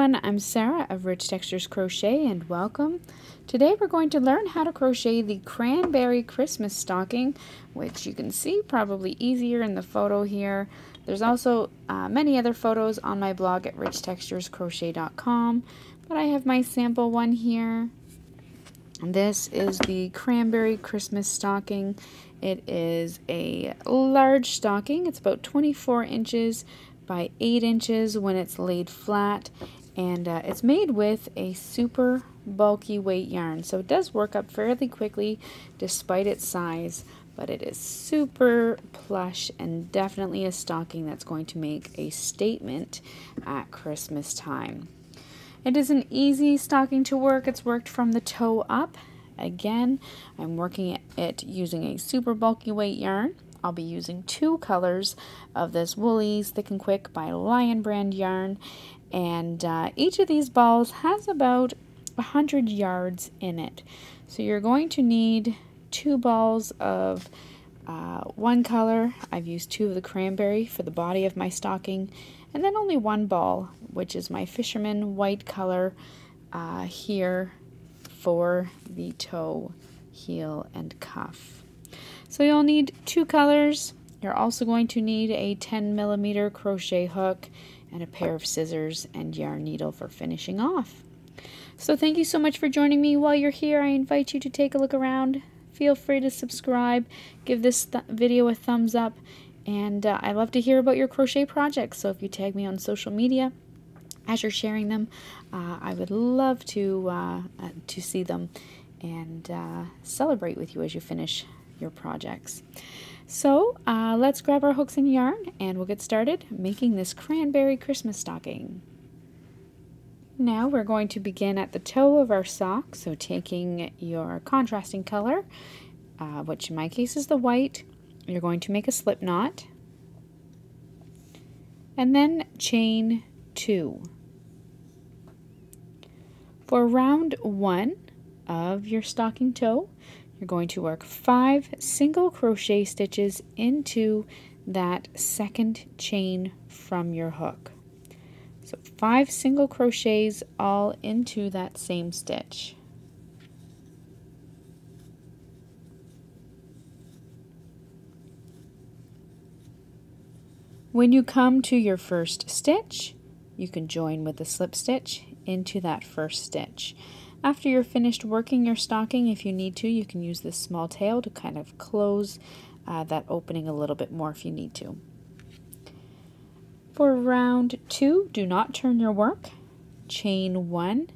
everyone, I'm Sarah of Rich Textures Crochet and welcome. Today we're going to learn how to crochet the cranberry Christmas stocking, which you can see probably easier in the photo here. There's also uh, many other photos on my blog at richtexturescrochet.com, but I have my sample one here. This is the cranberry Christmas stocking. It is a large stocking. It's about 24 inches by 8 inches when it's laid flat and uh, it's made with a super bulky weight yarn so it does work up fairly quickly despite its size but it is super plush and definitely a stocking that's going to make a statement at Christmas time. It is an easy stocking to work. It's worked from the toe up. Again, I'm working it using a super bulky weight yarn. I'll be using two colors of this Wool-Ease Thick and Quick by Lion Brand yarn. And uh, each of these balls has about 100 yards in it. So you're going to need two balls of uh, one color. I've used two of the cranberry for the body of my stocking. And then only one ball, which is my Fisherman white color uh, here for the toe, heel, and cuff. So you'll need two colors. You're also going to need a 10 millimeter crochet hook and a pair of scissors and yarn needle for finishing off. So thank you so much for joining me. While you're here, I invite you to take a look around. Feel free to subscribe, give this th video a thumbs up, and uh, I love to hear about your crochet projects. So if you tag me on social media, as you're sharing them, uh, I would love to uh, uh to see them and uh, celebrate with you as you finish your projects. So uh, let's grab our hooks and yarn and we'll get started making this cranberry Christmas stocking. Now we're going to begin at the toe of our sock, so taking your contrasting color, uh, which in my case is the white, you're going to make a slip knot and then chain two. For round one of your stocking toe, you're going to work five single crochet stitches into that second chain from your hook. So five single crochets all into that same stitch. When you come to your first stitch, you can join with the slip stitch into that first stitch. After you're finished working your stocking, if you need to, you can use this small tail to kind of close uh, that opening a little bit more if you need to. For round two, do not turn your work. Chain one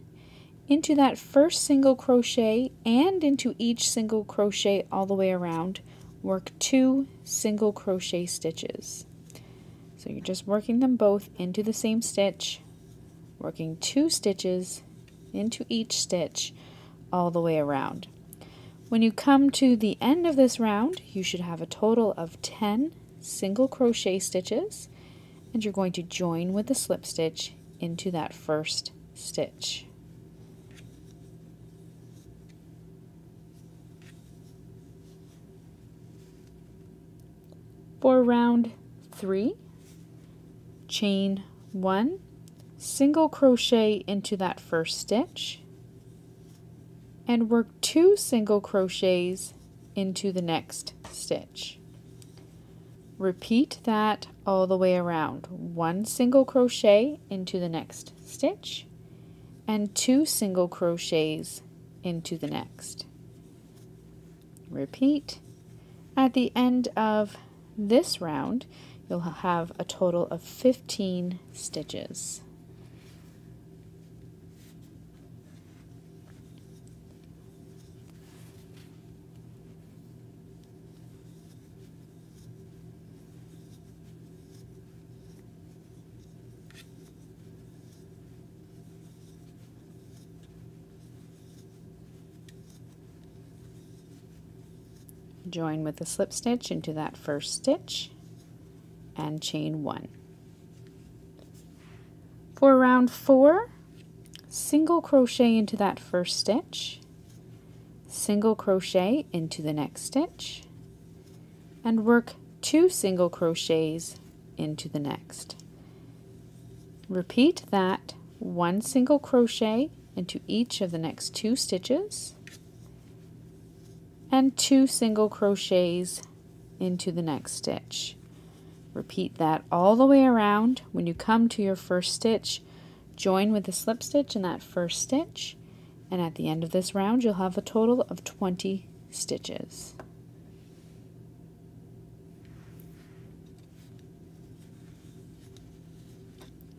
into that first single crochet and into each single crochet all the way around. Work two single crochet stitches. So you're just working them both into the same stitch, working two stitches into each stitch all the way around. When you come to the end of this round, you should have a total of 10 single crochet stitches and you're going to join with the slip stitch into that first stitch. For round three, chain one, single crochet into that first stitch and work two single crochets into the next stitch. Repeat that all the way around. One single crochet into the next stitch and two single crochets into the next. Repeat. At the end of this round, you'll have a total of 15 stitches. Join with a slip stitch into that first stitch and chain one. For round four, single crochet into that first stitch, single crochet into the next stitch, and work two single crochets into the next. Repeat that one single crochet into each of the next two stitches and two single crochets into the next stitch. Repeat that all the way around. When you come to your first stitch, join with the slip stitch in that first stitch and at the end of this round you'll have a total of 20 stitches.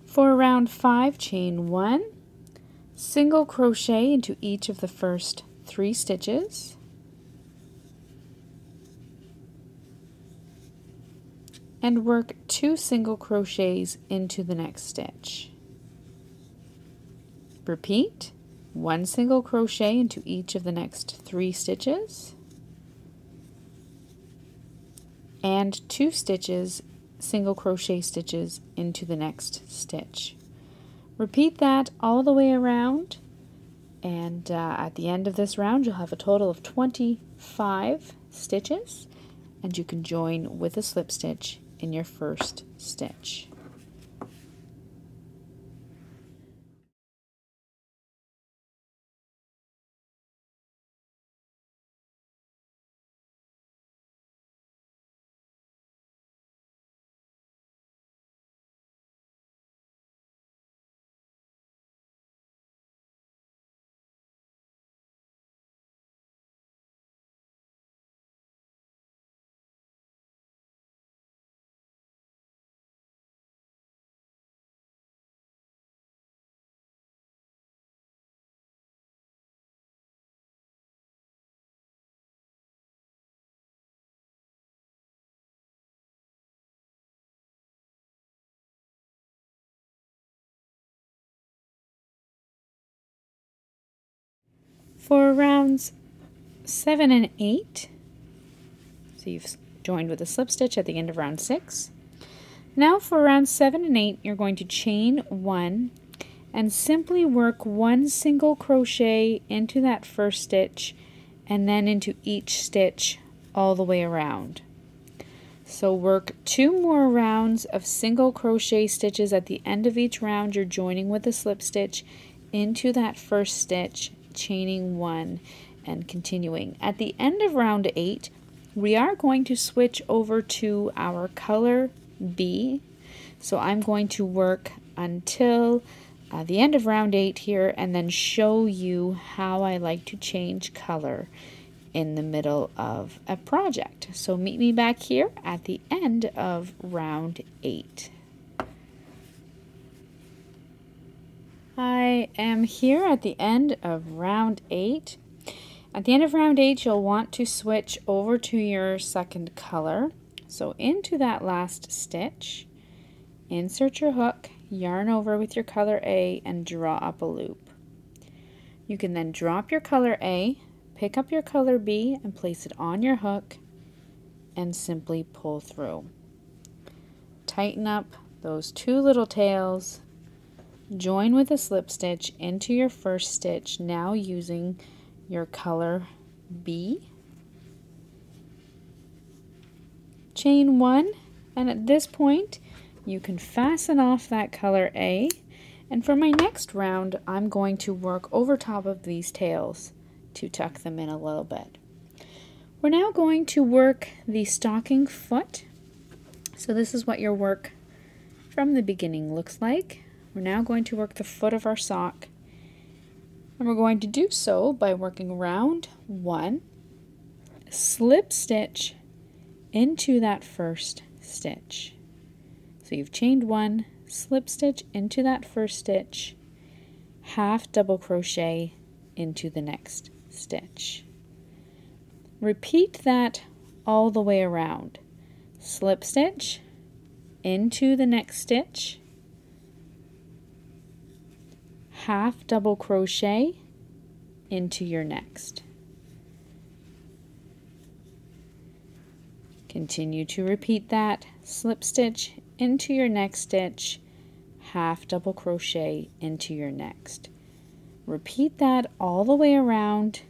For round 5, chain 1, single crochet into each of the first 3 stitches, and work 2 single crochets into the next stitch. Repeat, 1 single crochet into each of the next 3 stitches, and 2 stitches single crochet stitches into the next stitch. Repeat that all the way around and uh, at the end of this round you'll have a total of 25 stitches and you can join with a slip stitch in your first stitch. For rounds 7 and 8, so you've joined with a slip stitch at the end of round 6. Now for rounds 7 and 8, you're going to chain 1 and simply work one single crochet into that first stitch and then into each stitch all the way around. So work two more rounds of single crochet stitches at the end of each round you're joining with a slip stitch into that first stitch chaining one and continuing. At the end of round eight, we are going to switch over to our color B. So I'm going to work until uh, the end of round eight here and then show you how I like to change color in the middle of a project. So meet me back here at the end of round eight. I am here at the end of round 8. At the end of round 8, you'll want to switch over to your second color. So into that last stitch, insert your hook, yarn over with your color A, and draw up a loop. You can then drop your color A, pick up your color B, and place it on your hook, and simply pull through. Tighten up those two little tails Join with a slip stitch into your first stitch, now using your color B. Chain one, and at this point, you can fasten off that color A. And for my next round, I'm going to work over top of these tails to tuck them in a little bit. We're now going to work the stocking foot. So this is what your work from the beginning looks like. We're now going to work the foot of our sock. And we're going to do so by working round one, slip stitch into that first stitch. So you've chained one, slip stitch into that first stitch, half double crochet into the next stitch. Repeat that all the way around. Slip stitch into the next stitch, half double crochet into your next. Continue to repeat that, slip stitch into your next stitch, half double crochet into your next. Repeat that all the way around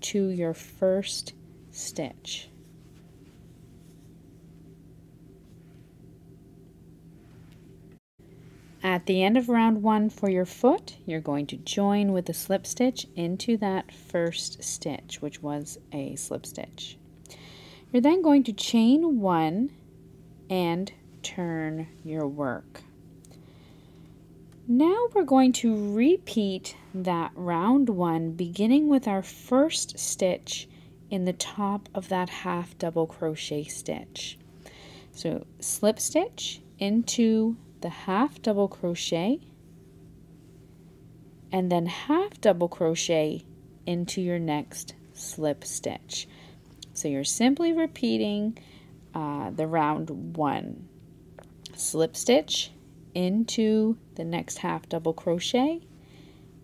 to your first stitch. At the end of round one for your foot, you're going to join with a slip stitch into that first stitch, which was a slip stitch. You're then going to chain one and turn your work. Now we're going to repeat that round one beginning with our first stitch in the top of that half double crochet stitch. So slip stitch into the half double crochet and then half double crochet into your next slip stitch. So you're simply repeating uh, the round one. Slip stitch into the next half double crochet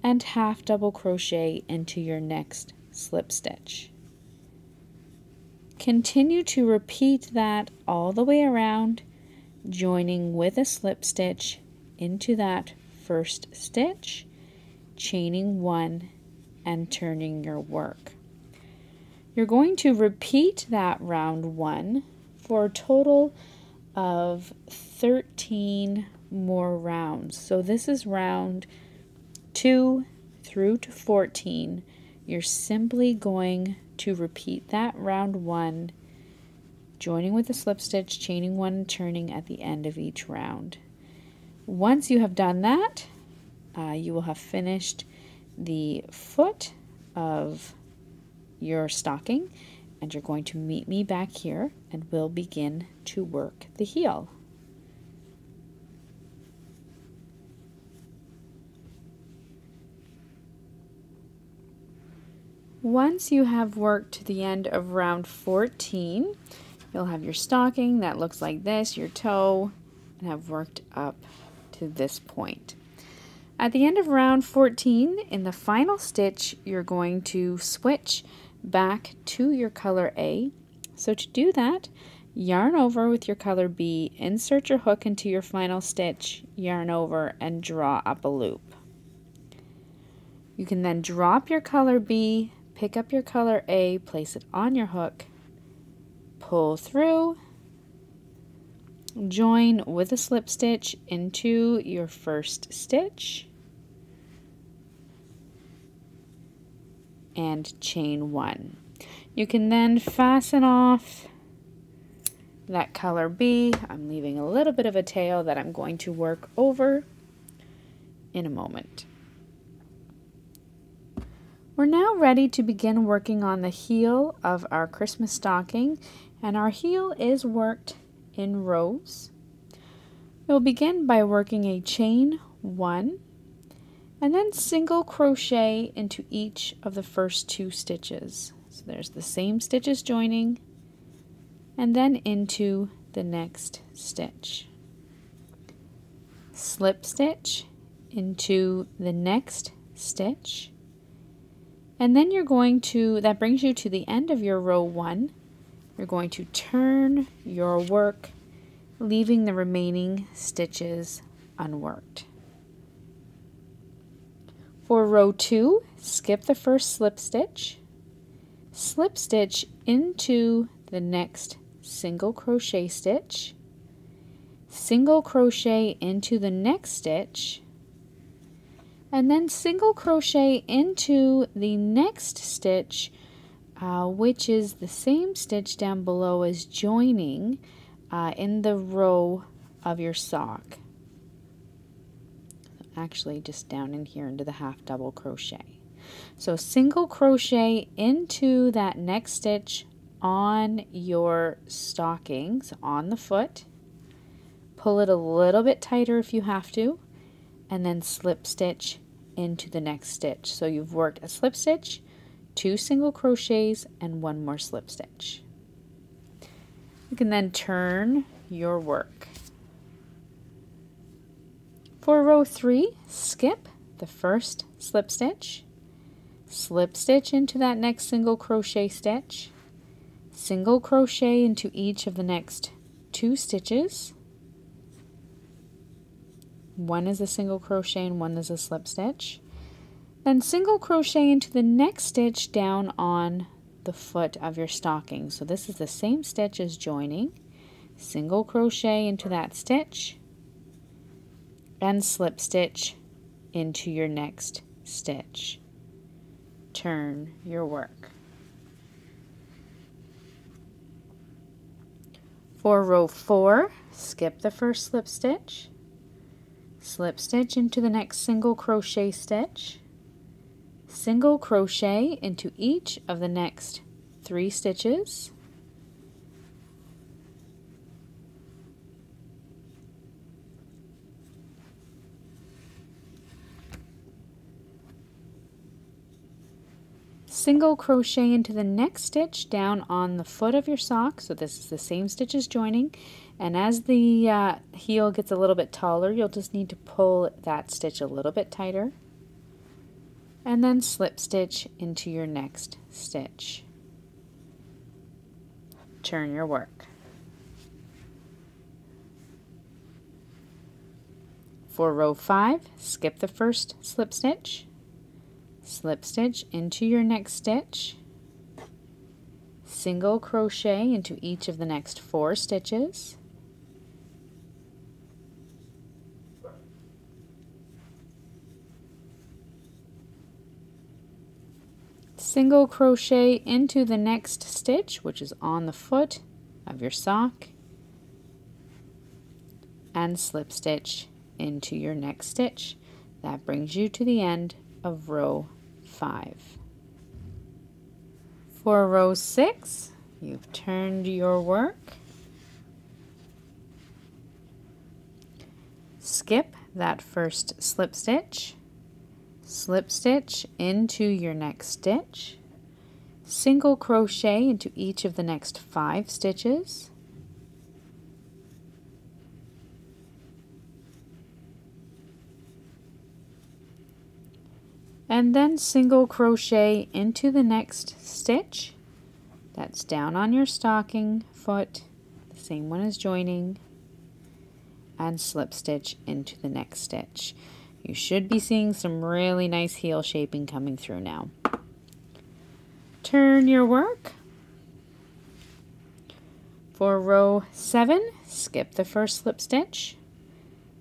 and half double crochet into your next slip stitch. Continue to repeat that all the way around, joining with a slip stitch into that first stitch, chaining one, and turning your work. You're going to repeat that round one for a total of 13 more rounds. So this is round 2 through to 14. You're simply going to repeat that round 1, joining with a slip stitch, chaining one, and turning at the end of each round. Once you have done that, uh, you will have finished the foot of your stocking and you're going to meet me back here and we'll begin to work the heel. Once you have worked to the end of round 14, you'll have your stocking that looks like this, your toe, and have worked up to this point. At the end of round 14, in the final stitch, you're going to switch back to your color A. So to do that, yarn over with your color B, insert your hook into your final stitch, yarn over, and draw up a loop. You can then drop your color B, pick up your color A, place it on your hook, pull through, join with a slip stitch into your first stitch, and chain one. You can then fasten off that color B. I'm leaving a little bit of a tail that I'm going to work over in a moment. We're now ready to begin working on the heel of our Christmas stocking and our heel is worked in rows. We'll begin by working a chain one and then single crochet into each of the first two stitches. So there's the same stitches joining and then into the next stitch. Slip stitch into the next stitch and then you're going to, that brings you to the end of your row one. You're going to turn your work, leaving the remaining stitches unworked. For row two, skip the first slip stitch, slip stitch into the next single crochet stitch, single crochet into the next stitch, and then single crochet into the next stitch, uh, which is the same stitch down below as joining uh, in the row of your sock actually just down in here into the half double crochet. So single crochet into that next stitch on your stockings on the foot. Pull it a little bit tighter if you have to, and then slip stitch into the next stitch. So you've worked a slip stitch, two single crochets, and one more slip stitch. You can then turn your work. For row 3, skip the first slip stitch, slip stitch into that next single crochet stitch, single crochet into each of the next two stitches. One is a single crochet and one is a slip stitch. Then single crochet into the next stitch down on the foot of your stocking. So this is the same stitch as joining. Single crochet into that stitch, and slip stitch into your next stitch. Turn your work. For row 4, skip the first slip stitch, slip stitch into the next single crochet stitch, single crochet into each of the next three stitches, single crochet into the next stitch down on the foot of your sock. So this is the same stitch as joining. And as the uh, heel gets a little bit taller you'll just need to pull that stitch a little bit tighter and then slip stitch into your next stitch. Turn your work. For row 5 skip the first slip stitch. Slip stitch into your next stitch, single crochet into each of the next four stitches, single crochet into the next stitch which is on the foot of your sock and slip stitch into your next stitch. That brings you to the end of row 5. For row 6, you've turned your work. Skip that first slip stitch, slip stitch into your next stitch, single crochet into each of the next five stitches, and then single crochet into the next stitch that's down on your stocking foot the same one as joining and slip stitch into the next stitch you should be seeing some really nice heel shaping coming through now. Turn your work. For row 7 skip the first slip stitch.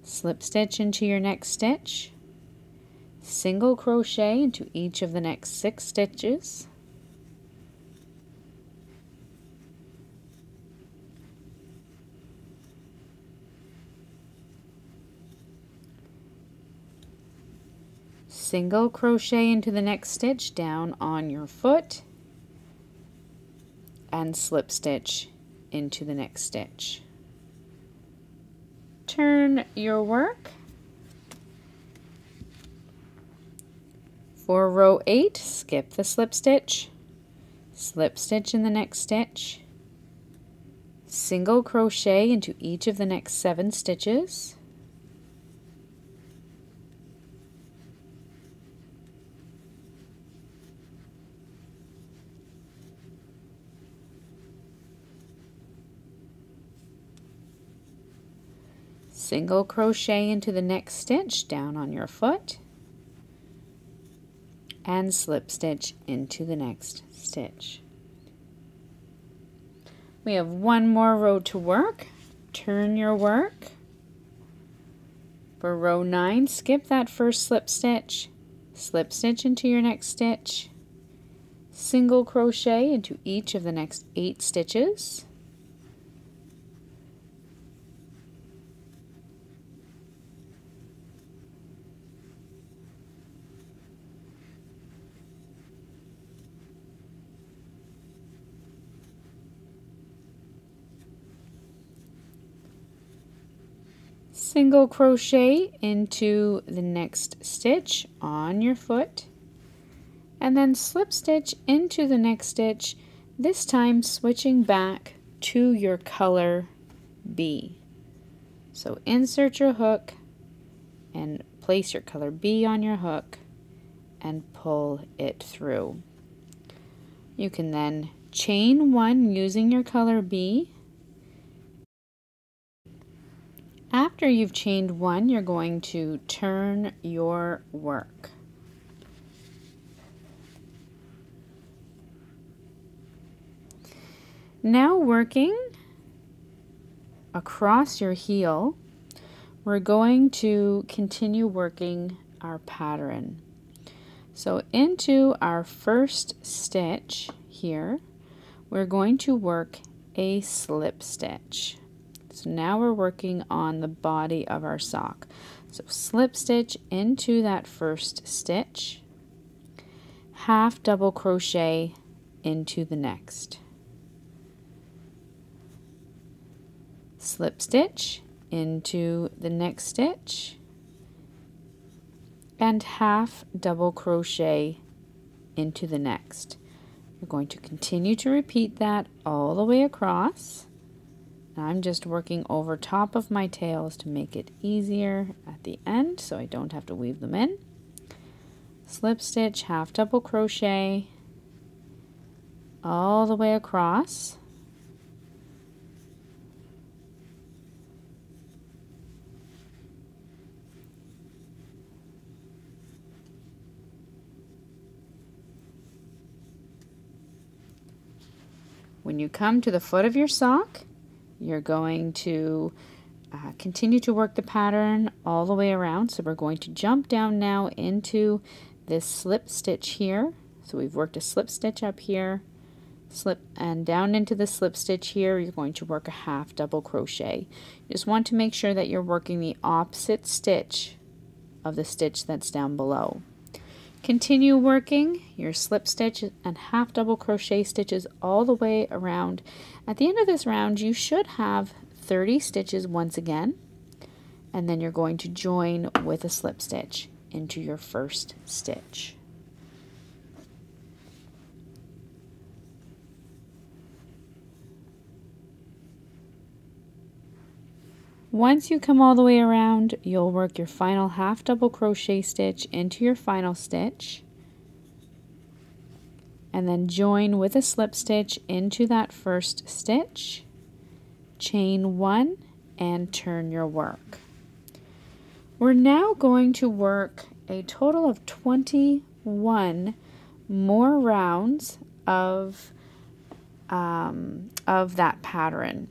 Slip stitch into your next stitch. Single crochet into each of the next six stitches single crochet into the next stitch down on your foot and slip stitch into the next stitch. Turn your work For row 8, skip the slip stitch, slip stitch in the next stitch, single crochet into each of the next 7 stitches, single crochet into the next stitch down on your foot, and slip stitch into the next stitch. We have one more row to work. Turn your work. For row 9, skip that first slip stitch, slip stitch into your next stitch, single crochet into each of the next 8 stitches, single crochet into the next stitch on your foot. And then slip stitch into the next stitch this time switching back to your color B. So insert your hook and place your color B on your hook and pull it through. You can then chain one using your color B After you've chained one, you're going to turn your work. Now working across your heel, we're going to continue working our pattern. So into our first stitch here, we're going to work a slip stitch. So now we're working on the body of our sock. So slip stitch into that first stitch, half double crochet into the next. Slip stitch into the next stitch and half double crochet into the next. You're going to continue to repeat that all the way across. I'm just working over top of my tails to make it easier at the end so I don't have to weave them in. Slip stitch, half double crochet all the way across. When you come to the foot of your sock, you're going to uh, continue to work the pattern all the way around. So we're going to jump down now into this slip stitch here. So we've worked a slip stitch up here, slip and down into the slip stitch here, you're going to work a half double crochet. You just want to make sure that you're working the opposite stitch of the stitch that's down below. Continue working your slip stitch and half double crochet stitches all the way around. At the end of this round, you should have 30 stitches once again, and then you're going to join with a slip stitch into your first stitch. Once you come all the way around, you'll work your final half double crochet stitch into your final stitch and then join with a slip stitch into that first stitch, chain one, and turn your work. We're now going to work a total of 21 more rounds of, um, of that pattern.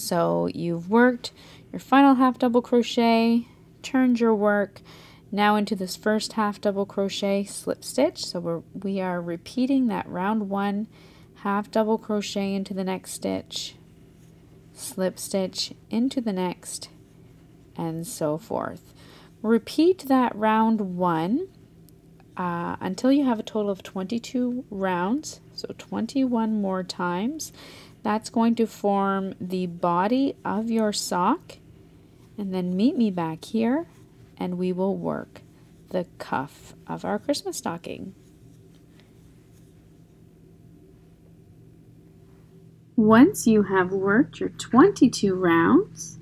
So you've worked your final half double crochet, turned your work now into this first half double crochet slip stitch. So we're, we are repeating that round one half double crochet into the next stitch, slip stitch into the next, and so forth. Repeat that round one uh, until you have a total of 22 rounds, so 21 more times. That's going to form the body of your sock. And then meet me back here and we will work the cuff of our Christmas stocking. Once you have worked your 22 rounds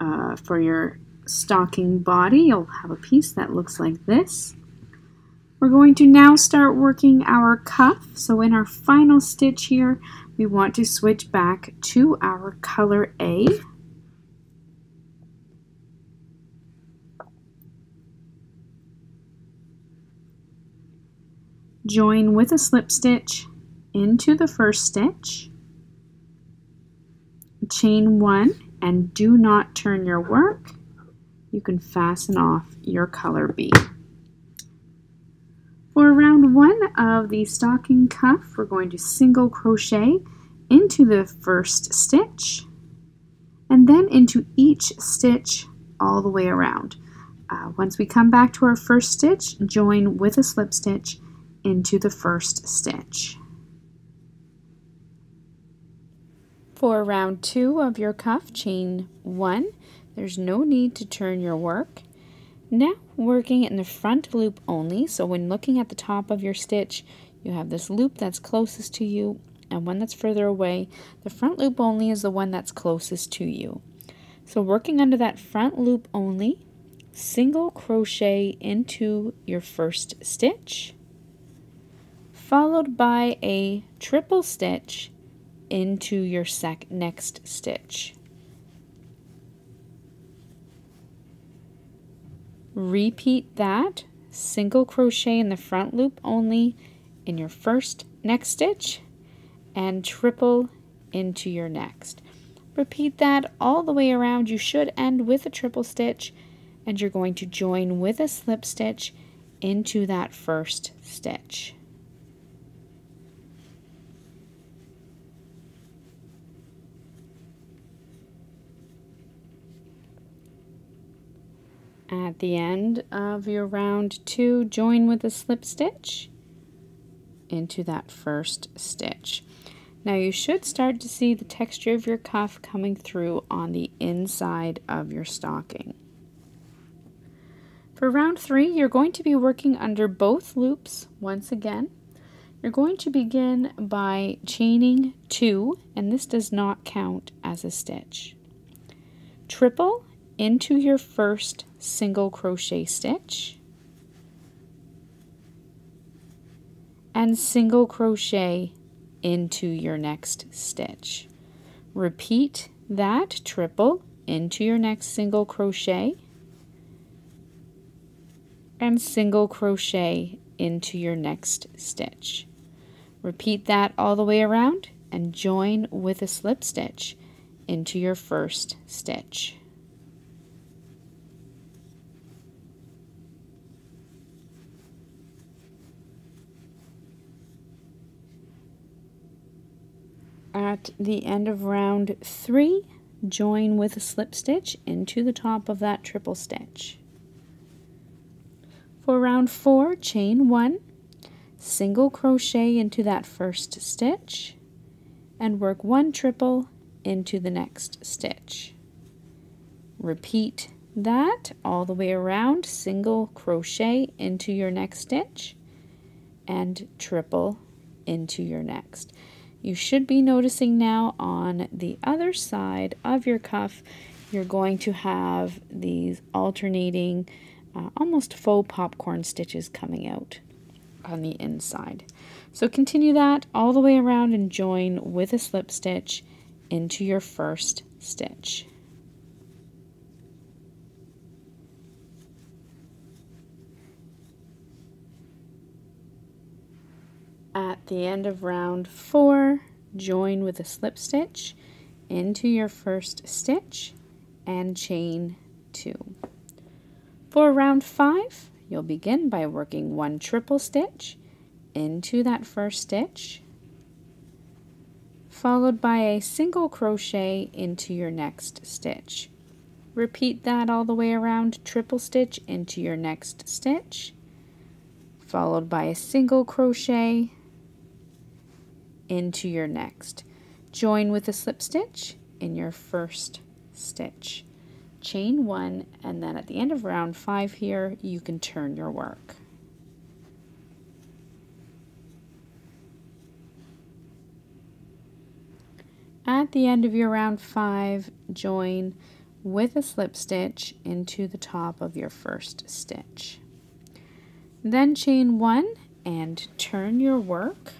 uh, for your stocking body, you'll have a piece that looks like this. We're going to now start working our cuff. So in our final stitch here, we want to switch back to our color A. Join with a slip stitch into the first stitch, chain one, and do not turn your work. You can fasten off your color B. For round one of the stocking cuff, we're going to single crochet into the first stitch and then into each stitch all the way around. Uh, once we come back to our first stitch, join with a slip stitch into the first stitch. For round two of your cuff, chain one. There's no need to turn your work. Now working in the front loop only, so when looking at the top of your stitch, you have this loop that's closest to you and one that's further away. The front loop only is the one that's closest to you. So working under that front loop only, single crochet into your first stitch, followed by a triple stitch into your sec next stitch. Repeat that single crochet in the front loop only in your first next stitch and triple into your next. Repeat that all the way around. You should end with a triple stitch and you're going to join with a slip stitch into that first stitch. At the end of your round two, join with a slip stitch into that first stitch. Now you should start to see the texture of your cuff coming through on the inside of your stocking. For round three, you're going to be working under both loops once again. You're going to begin by chaining two, and this does not count as a stitch. Triple into your first single crochet stitch and single crochet into your next stitch. Repeat that triple into your next single crochet and single crochet into your next stitch. Repeat that all the way around and join with a slip stitch into your first stitch. At the end of round three, join with a slip stitch into the top of that triple stitch. For round four, chain one, single crochet into that first stitch, and work one triple into the next stitch. Repeat that all the way around, single crochet into your next stitch, and triple into your next. You should be noticing now on the other side of your cuff, you're going to have these alternating, uh, almost faux popcorn stitches coming out on the inside. So continue that all the way around and join with a slip stitch into your first stitch. At the end of round four, join with a slip stitch into your first stitch and chain two. For round five, you'll begin by working one triple stitch into that first stitch, followed by a single crochet into your next stitch. Repeat that all the way around, triple stitch into your next stitch, followed by a single crochet into your next. Join with a slip stitch in your first stitch. Chain one, and then at the end of round five here, you can turn your work. At the end of your round five, join with a slip stitch into the top of your first stitch. Then chain one and turn your work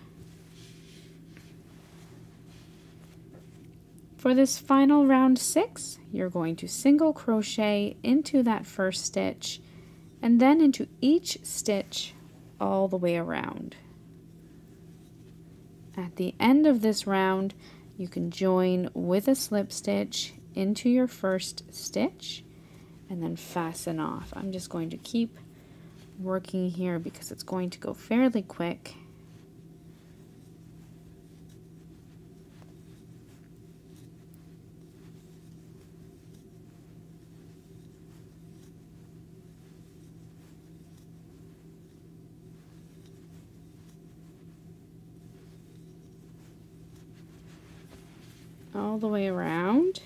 For this final round six, you're going to single crochet into that first stitch and then into each stitch all the way around. At the end of this round, you can join with a slip stitch into your first stitch and then fasten off. I'm just going to keep working here because it's going to go fairly quick all the way around.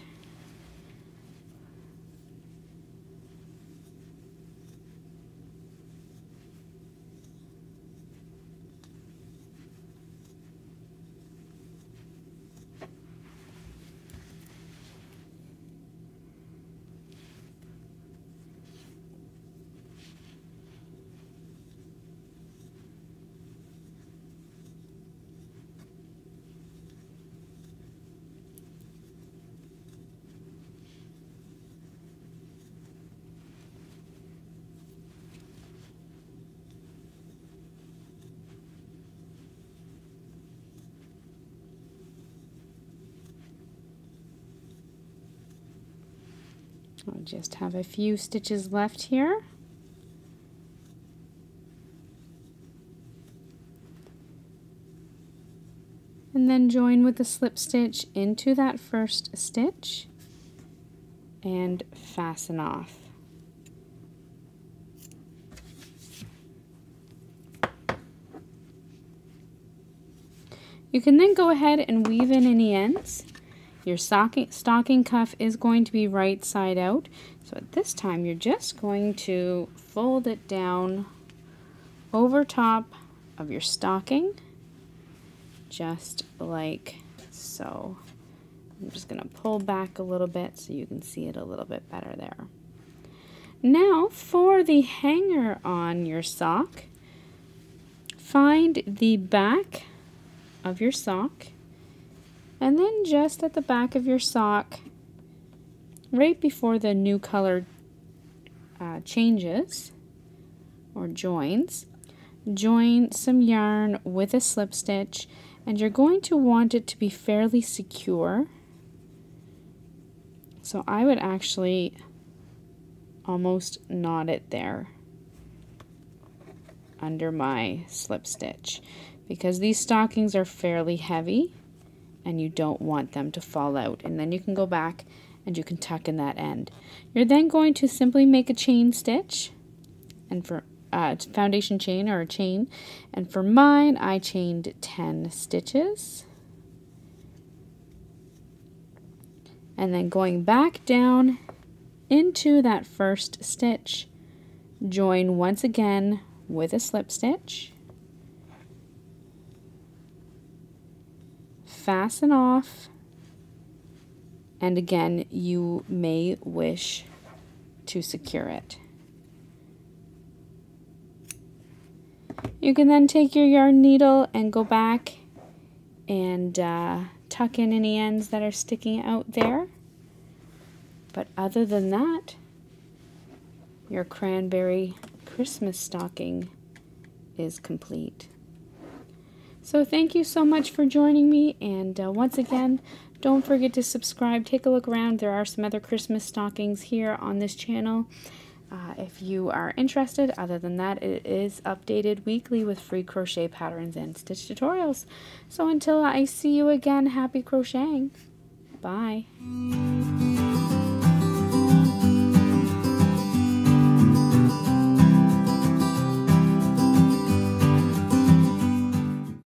I'll just have a few stitches left here. And then join with the slip stitch into that first stitch and fasten off. You can then go ahead and weave in any ends. Your stocking, stocking cuff is going to be right side out. So at this time, you're just going to fold it down over top of your stocking, just like so. I'm just going to pull back a little bit so you can see it a little bit better there. Now for the hanger on your sock, find the back of your sock and then just at the back of your sock right before the new color uh, changes or joins join some yarn with a slip stitch and you're going to want it to be fairly secure. So I would actually almost knot it there under my slip stitch because these stockings are fairly heavy and you don't want them to fall out. And then you can go back and you can tuck in that end. You're then going to simply make a chain stitch. And for uh, foundation chain or a chain. And for mine I chained 10 stitches. And then going back down into that first stitch join once again with a slip stitch fasten off and again you may wish to secure it you can then take your yarn needle and go back and uh, tuck in any ends that are sticking out there. But other than that, your cranberry Christmas stocking is complete. So thank you so much for joining me and uh, once again don't forget to subscribe take a look around there are some other Christmas stockings here on this channel uh, if you are interested, other than that, it is updated weekly with free crochet patterns and stitch tutorials. So until I see you again, happy crocheting. Bye.